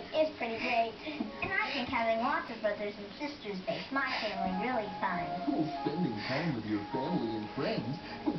family is pretty great, and I think having lots of brothers and sisters makes my family really fun. Oh, spending time with your family and friends.